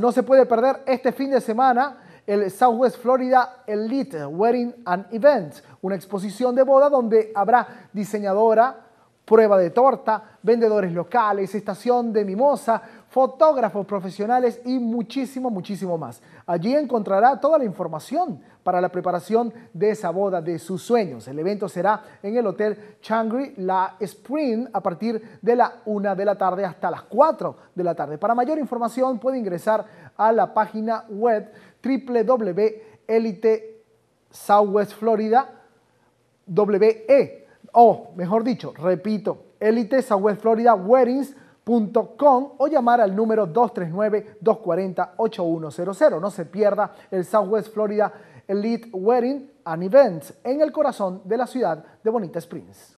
No se puede perder este fin de semana el Southwest Florida Elite Wedding and Events, una exposición de boda donde habrá diseñadora, prueba de torta, vendedores locales, estación de mimosa, fotógrafos profesionales y muchísimo, muchísimo más. Allí encontrará toda la información para la preparación de esa boda de sus sueños. El evento será en el Hotel Changri La Spring a partir de la 1 de la tarde hasta las 4 de la tarde. Para mayor información puede ingresar a la página web www.elite Southwest Florida o mejor dicho, repito, Elite Southwest Florida Weddings.com o llamar al número 239-240-8100. No se pierda el Southwest Florida Elite Wedding and Events en el corazón de la ciudad de Bonita Springs.